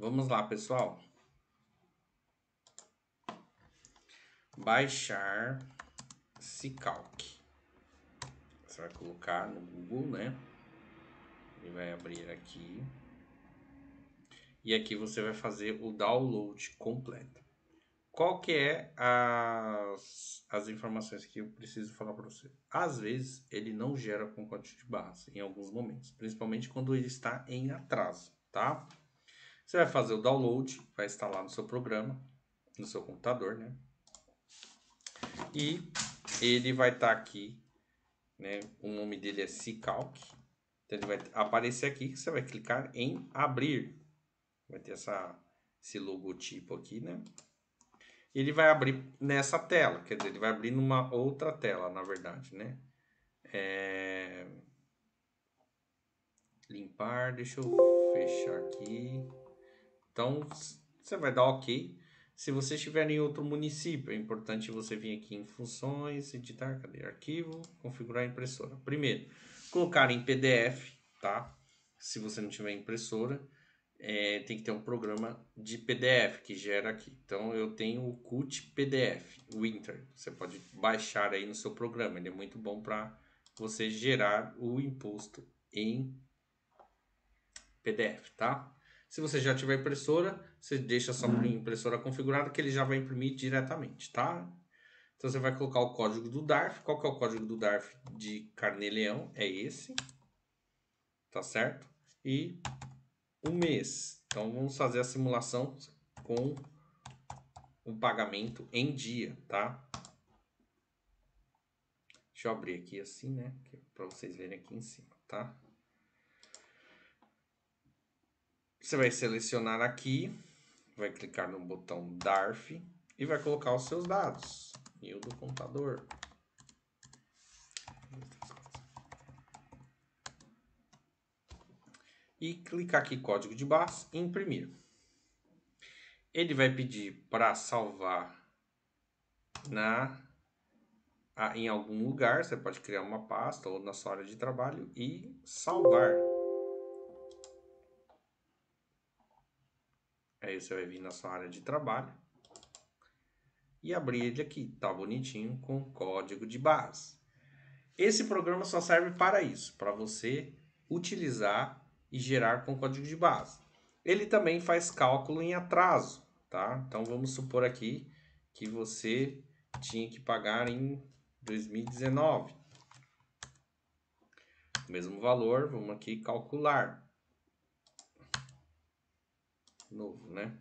Vamos lá, pessoal. Baixar Cicalc. Você vai colocar no Google, né? Ele vai abrir aqui. E aqui você vai fazer o download completo. Qual que é as, as informações que eu preciso falar para você? Às vezes ele não gera com código de barras em alguns momentos, principalmente quando ele está em atraso, tá? Você vai fazer o download, vai instalar no seu programa, no seu computador, né? E ele vai estar tá aqui, né? O nome dele é Cicalc. Então ele vai aparecer aqui, você vai clicar em abrir. Vai ter essa, esse logotipo aqui, né? Ele vai abrir nessa tela, quer dizer, ele vai abrir numa outra tela, na verdade, né? É... Limpar, deixa eu fechar aqui. Então, você vai dar OK. Se você estiver em outro município, é importante você vir aqui em funções, editar, cadê? Arquivo, configurar a impressora. Primeiro, colocar em PDF, tá? Se você não tiver impressora, é, tem que ter um programa de PDF que gera aqui. Então, eu tenho o CUT PDF, Winter. Você pode baixar aí no seu programa. Ele é muito bom para você gerar o imposto em PDF, tá? Se você já tiver impressora, você deixa sua uhum. impressora configurada que ele já vai imprimir diretamente, tá? Então você vai colocar o código do DARF. Qual que é o código do DARF de Carnê-Leão? É esse. Tá certo? E o mês. Então vamos fazer a simulação com o pagamento em dia, tá? Deixa eu abrir aqui assim, né? Para vocês verem aqui em cima, tá? Você vai selecionar aqui, vai clicar no botão DARF e vai colocar os seus dados. E o do computador. E clicar aqui código de barras e imprimir. Ele vai pedir para salvar na em algum lugar, você pode criar uma pasta ou na sua área de trabalho e salvar. Aí você vai vir na sua área de trabalho e abrir ele aqui, tá bonitinho com código de barras. Esse programa só serve para isso, para você utilizar e gerar com código de barras. Ele também faz cálculo em atraso, tá? Então vamos supor aqui que você tinha que pagar em 2019. O mesmo valor, vamos aqui calcular novo, né?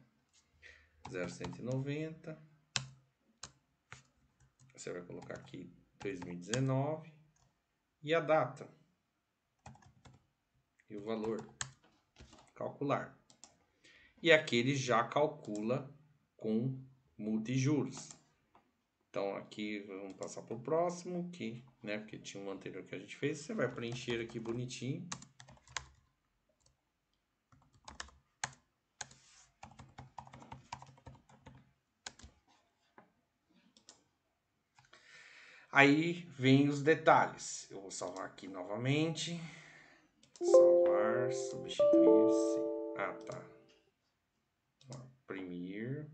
0,190. Você vai colocar aqui 2019 e a data e o valor. Calcular. E aqui ele já calcula com multijuros. Então aqui vamos passar para o próximo, que, né, porque tinha um anterior que a gente fez. Você vai preencher aqui bonitinho. Aí vem os detalhes. Eu vou salvar aqui novamente. Salvar, substituir-se. Ah, tá. Imprimir.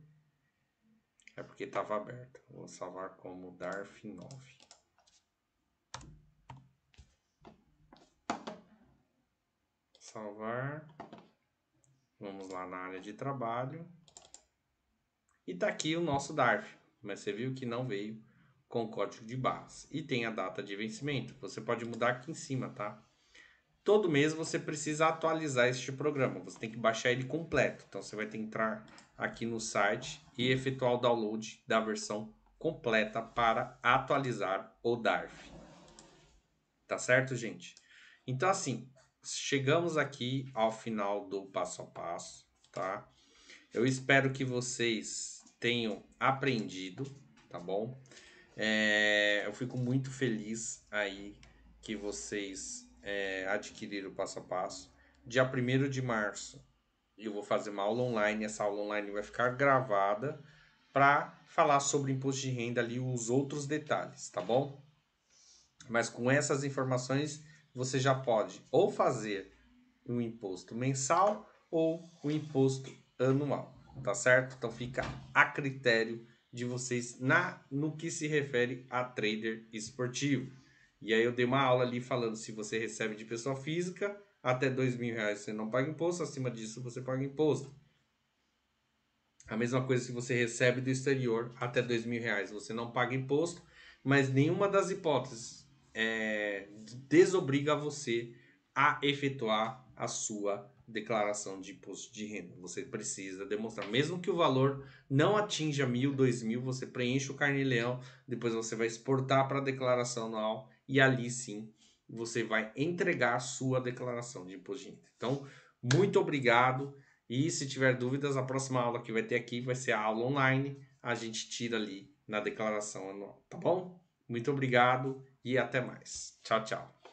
É porque estava aberto. Vou salvar como DARF 9. Salvar. Vamos lá na área de trabalho. E tá aqui o nosso DARF. Mas você viu que não veio com código de barras. E tem a data de vencimento. Você pode mudar aqui em cima, tá? Todo mês você precisa atualizar este programa. Você tem que baixar ele completo. Então você vai ter que entrar aqui no site e efetuar o download da versão completa para atualizar o DARF. Tá certo, gente? Então assim, chegamos aqui ao final do passo a passo, tá? Eu espero que vocês tenham aprendido, tá bom? É, eu fico muito feliz aí que vocês é, adquiriram o passo a passo. Dia 1 de março eu vou fazer uma aula online. Essa aula online vai ficar gravada para falar sobre imposto de renda ali os outros detalhes, tá bom? Mas com essas informações você já pode ou fazer um imposto mensal ou o um imposto anual, tá certo? Então fica a critério de vocês na no que se refere a trader esportivo. E aí eu dei uma aula ali falando se você recebe de pessoa física até dois mil reais você não paga imposto, acima disso você paga imposto. A mesma coisa se você recebe do exterior até dois mil reais você não paga imposto, mas nenhuma das hipóteses é, desobriga você a efetuar a sua declaração de imposto de renda. Você precisa demonstrar, mesmo que o valor não atinja mil, dois mil, você preenche o carnê-leão, depois você vai exportar para a declaração anual e ali sim você vai entregar a sua declaração de imposto de renda. Então, muito obrigado e se tiver dúvidas, a próxima aula que vai ter aqui vai ser a aula online, a gente tira ali na declaração anual, tá bom? Muito obrigado e até mais. Tchau, tchau.